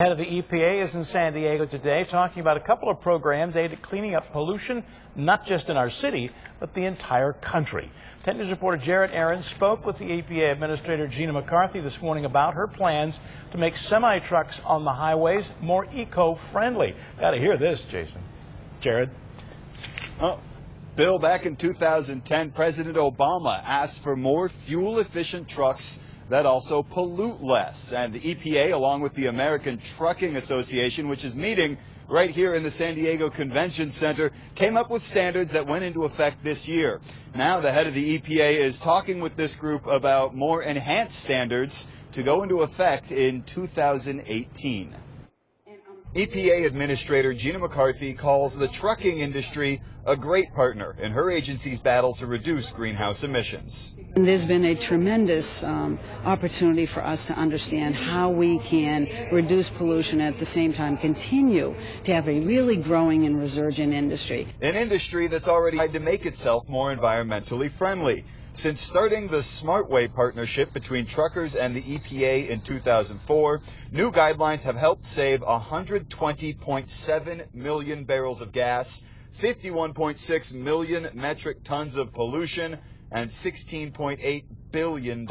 Head of the EPA is in San Diego today talking about a couple of programs aimed at cleaning up pollution, not just in our city, but the entire country. 10 News reporter Jared Aarons spoke with the EPA Administrator Gina McCarthy this morning about her plans to make semi trucks on the highways more eco friendly. Got to hear this, Jason. Jared. Oh, Bill, back in 2010, President Obama asked for more fuel efficient trucks that also pollute less. And the EPA, along with the American Trucking Association, which is meeting right here in the San Diego Convention Center, came up with standards that went into effect this year. Now the head of the EPA is talking with this group about more enhanced standards to go into effect in 2018. EPA Administrator Gina McCarthy calls the trucking industry a great partner in her agency's battle to reduce greenhouse emissions. There's been a tremendous um, opportunity for us to understand how we can reduce pollution and at the same time continue to have a really growing and resurgent industry. An industry that's already tried to make itself more environmentally friendly. Since starting the SmartWay partnership between truckers and the EPA in 2004, new guidelines have helped save 120.7 million barrels of gas, 51.6 million metric tons of pollution, and $16.8 billion.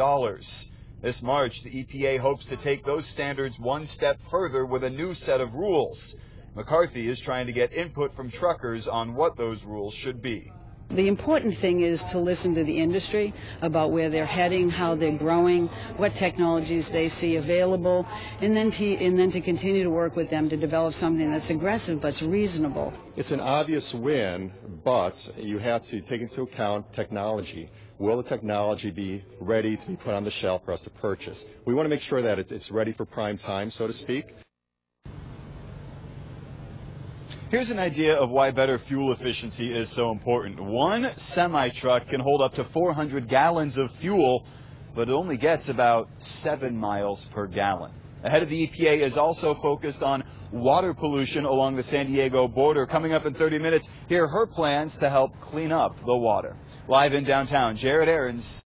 This March, the EPA hopes to take those standards one step further with a new set of rules. McCarthy is trying to get input from truckers on what those rules should be. The important thing is to listen to the industry about where they're heading, how they're growing, what technologies they see available, and then to, and then to continue to work with them to develop something that's aggressive but reasonable. It's an obvious win, but you have to take into account technology. Will the technology be ready to be put on the shelf for us to purchase? We want to make sure that it's ready for prime time, so to speak. Here's an idea of why better fuel efficiency is so important. One semi truck can hold up to 400 gallons of fuel, but it only gets about 7 miles per gallon. The head of the EPA is also focused on water pollution along the San Diego border. Coming up in 30 minutes, hear her plans to help clean up the water. Live in downtown, Jared Aarons.